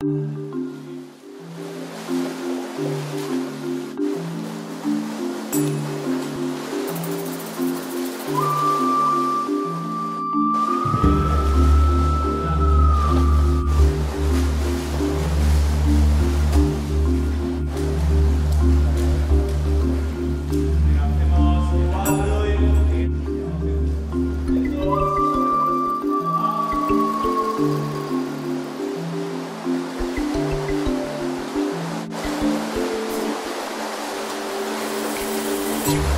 you You.